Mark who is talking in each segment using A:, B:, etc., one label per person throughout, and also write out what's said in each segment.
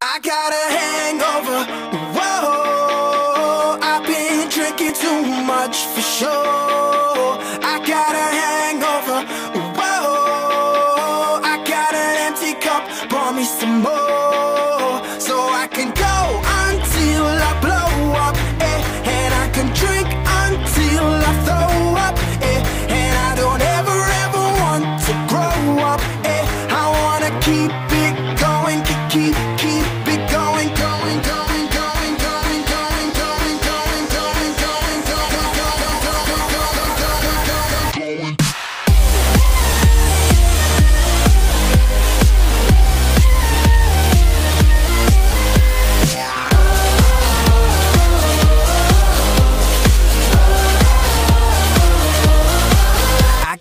A: I got a hangover. Whoa, I've been drinking too much for sure. I got a hangover. Whoa, I got an empty cup. Pour me some more.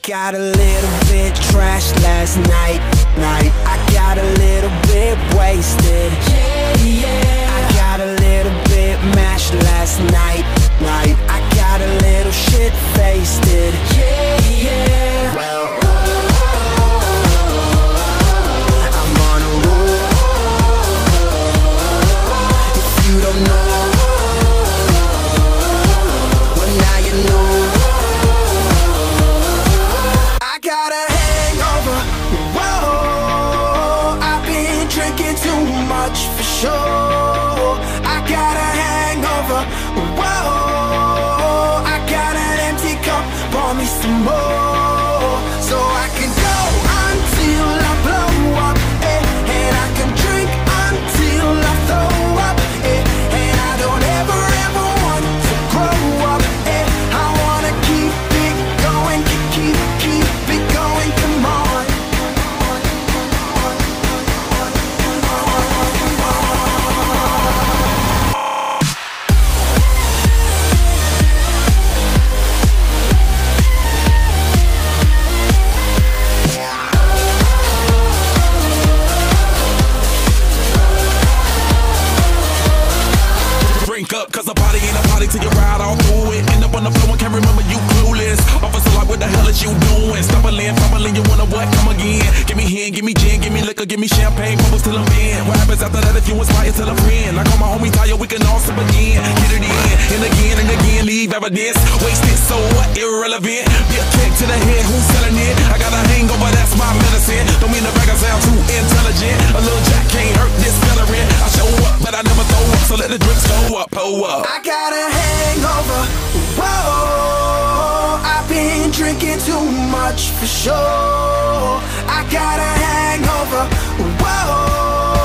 A: Got a little bit trashed last night, night. I got a little bit wasted. Yeah, yeah.
B: 手。Bubbles till I'm in. What happens after that if you inspire till a friend? Like all my homies tired, we can all sip again. Get it in, and again and again, leave evidence. Wasted, so what? Irrelevant. Be a kick to the head, who's selling it? I got a hangover, that's my medicine. Don't mean to brag, I sound too intelligent. A little jack can't hurt this veteran. I show up, but I never throw up, so let the drinks go up, pull up.
A: I got a hangover. Whoa, I've been drinking too much for sure. I got a hangover. Whoa.